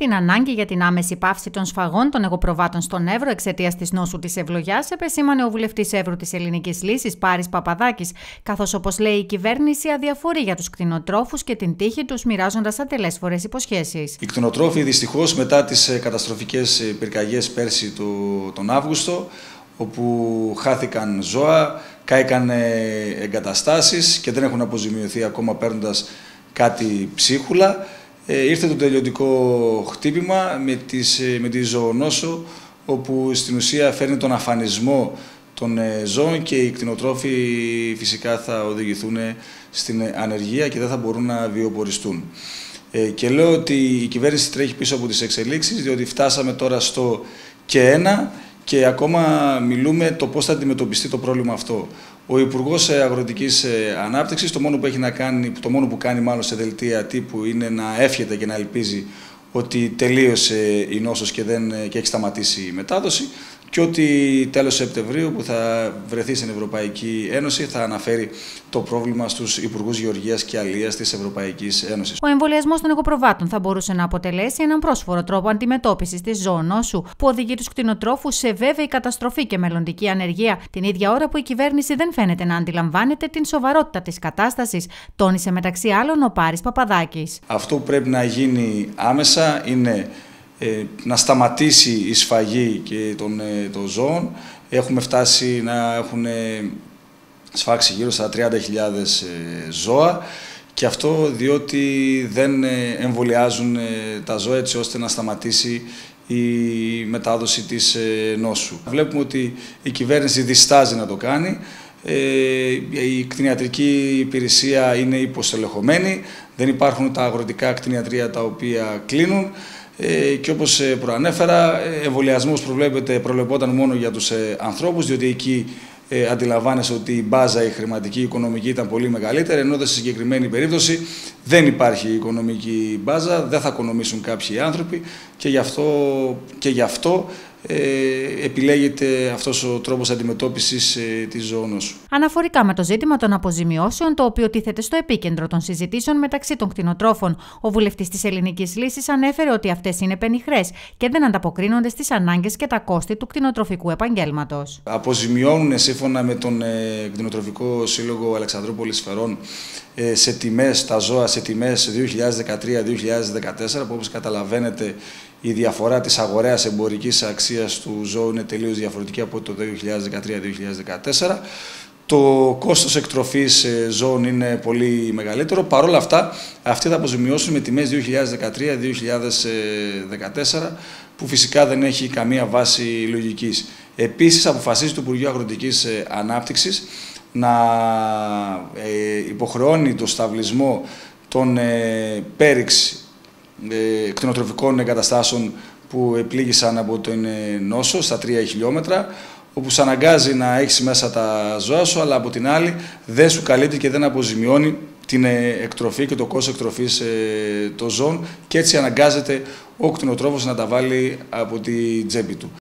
Την ανάγκη για την άμεση πάυση των σφαγών των εγωπροβάτων στον Εύρο εξαιτίας της νόσου της ευλογιάς επεσήμανε ο βουλευτής Εύρου της Ελληνικής Λύσης Πάρης Παπαδάκης, καθώς όπως λέει η κυβέρνηση αδιαφορεί για τους κτηνοτρόφους και την τύχη τους μοιράζοντας ατελέσφορες υποσχέσεις. Οι κτηνοτρόφοι δυστυχώς μετά τις ε, καταστροφικές ε, πυρκαγιές πέρσι τον Αύγουστο, όπου χάθηκαν ζώα, κάηκαν εγκαταστάσεις και δεν έχουν αποζημιωθεί ακόμα παίρνοντας κάτι ψίχουλα. Ε, ήρθε το τελειωτικό χτύπημα με, τις, με τη ζωονόσο, όπου στην ουσία φέρνει τον αφανισμό των ε, ζώων και οι κτηνοτρόφοι φυσικά θα οδηγηθούν στην ανεργία και δεν θα μπορούν να βιοποριστούν. Ε, και λέω ότι η κυβέρνηση τρέχει πίσω από τις εξελίξεις, διότι φτάσαμε τώρα στο και ένα και ακόμα μιλούμε το πώς θα αντιμετωπιστεί το πρόβλημα αυτό. Ο Υπουργός Αγροτικής Ανάπτυξης, το μόνο που έχει να κάνει, το μόνο που κάνει μάλλον σε δελτία τύπου είναι να εύχεται και να ελπίζει ότι τελείωσε η νόσος και, δεν, και έχει σταματήσει η μετάδοση και ότι τέλος Σεπτεμβρίου που θα βρεθεί στην Ευρωπαϊκή Ένωση θα αναφέρει το πρόβλημα στους Υπουργούς Γεωργίας και Αλίας της Ευρωπαϊκής Ένωσης. Ο εμβολιασμός των εγωπροβάτων θα μπορούσε να αποτελέσει έναν πρόσφορο τρόπο αντιμετώπισης της ζωονόσου που οδηγεί τους κτηνοτρόφους σε βέβαιη καταστροφή και μελλοντική ανεργία την ίδια ώρα που η κυβέρνηση δεν φαίνεται να αντιλαμβάνεται την σοβαρότητα της κατάστασης, τόνισε μεταξύ άλλων ο Πάρης Παπαδάκης. Αυτό που πρέπει να γίνει άμεσα είναι ε, να σταματήσει η σφαγή και των, ε, των ζώων. Έχουμε φτάσει να έχουν ε, σφάξει γύρω στα 30.000 ζώα και αυτό διότι δεν εμβολιάζουν τα ζώα έτσι ώστε να σταματήσει η μετάδοση της νόσου. Βλέπουμε ότι η κυβέρνηση διστάζει να το κάνει. Η κτηνιατρική υπηρεσία είναι υποστελεχωμένη, δεν υπάρχουν τα αγροτικά κτηνιατρία τα οποία κλείνουν. Ε, και όπως ε, προανέφερα, ε, εμβολιασμός προβλέπεται, προβλεπόταν μόνο για τους ανθρώπους, διότι εκεί ε, αντιλαμβάνεσαι ότι η μπάζα, η χρηματική, η οικονομική ήταν πολύ μεγαλύτερη, ενώ σε συγκεκριμένη περίπτωση δεν υπάρχει οικονομική μπάζα, δεν θα οικονομήσουν κάποιοι άνθρωποι και γι' αυτό, και γι αυτό ε, επιλέγεται αυτός ο τρόπος αντιμετώπισης ε, της ζώνης. Αναφορικά με το ζήτημα των αποζημιώσεων, το οποίο τίθεται στο επίκεντρο των συζητήσεων μεταξύ των κτηνοτρόφων, ο βουλευτής της Ελληνικής Λύσης ανέφερε ότι αυτές είναι πενιχρές και δεν ανταποκρίνονται στις ανάγκες και τα κόστη του κτηνοτροφικού επαγγέλματος. Αποζημιώνουν σύμφωνα με τον ε, Κτηνοτροφικό Σύλλογο Αλεξανδρούπολης Φερών ε, σε τιμές, τα ζώα σε τιμές 2013-2014 που όπως καταλαβαίνετε η διαφορά της αγορέας εμπορικής αξίας του ζώου είναι τελείως διαφορετική από το 2013-2014. Το κόστος εκτροφής ε, ζώων είναι πολύ μεγαλύτερο. Παρ' όλα αυτά, αυτοί θα αποζημιώσουν με τιμές 2013-2014, που φυσικά δεν έχει καμία βάση λογικής. Επίσης, αποφασίζει το Υπουργείο Αγροτικής ε, Ανάπτυξης να ε, υποχρεώνει το σταυλισμό των πέριξ ε, κτηνοτροφικών εγκαταστάσεων που επλήγησαν από τον ε, νόσο στα 3 χιλιόμετρα, όπου σε αναγκάζει να έχεις μέσα τα ζώα σου, αλλά από την άλλη δεν σου καλύπτει και δεν αποζημιώνει την ε, εκτροφή και το κόστος εκτροφής των ζώων και έτσι αναγκάζεται ο κτηνοτρόφος να τα βάλει από τη τσέπη του.